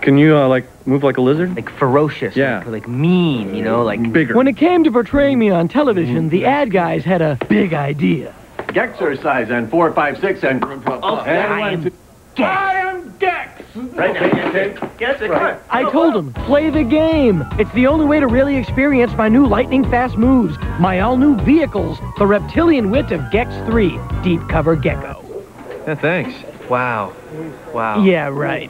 Can you, uh, like, move like a lizard? Like ferocious. Yeah. Like, like mean, you know, like... Bigger. When it came to portraying me on television, the mm-hmm. ad guys had a big idea. Exercise and four, five, six, and. I am I am Gex. Right now, Yes, right. I told him, play the game. It's the only way to really experience my new lightning fast moves, my all new vehicles, the reptilian wit of Gex 3, Deep Cover Gecko. Yeah, thanks. Wow. Wow. Yeah, right.